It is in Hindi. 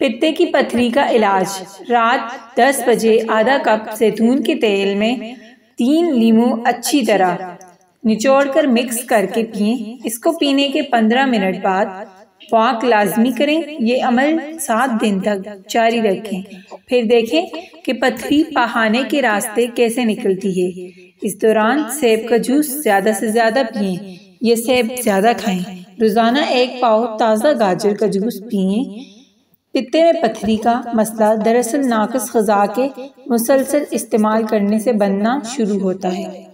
पित्ते की पथरी का इलाज। रात 10 बजे आधा कप जैतून के तेल में तीन लीमू अच्छी तरह निचोड़कर मिक्स करके पिए। इसको पीने के 15 मिनट बाद वाक लाजमी करें। ये अमल सात दिन तक जारी रखें। फिर देखें कि पथरी पहाने के रास्ते कैसे निकलती है। इस दौरान सेब का जूस ज़्यादा से ज़्यादा पिए। ये सेब ज़्यादा खाएँ। रोज़ाना एक पाव ताज़ा गाजर का जूस पिए। पित्ते में पथरी का मसला दरअसल नाकस गजा के मुसलसल इस्तेमाल करने से बनना शुरू होता है।